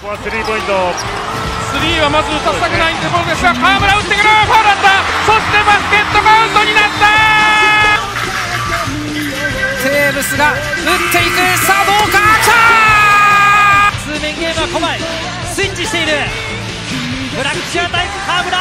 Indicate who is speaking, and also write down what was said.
Speaker 1: こはスリーポイント。
Speaker 2: スリーはまず打たせたくないんでボールですが河村打ってくる。ファウルだった。そしてバスケットカウントになった。
Speaker 3: テーブスが打っていく。さあどうか。
Speaker 4: 通面ゲームは小い。スイッチしている。ブラックシアタイム河村。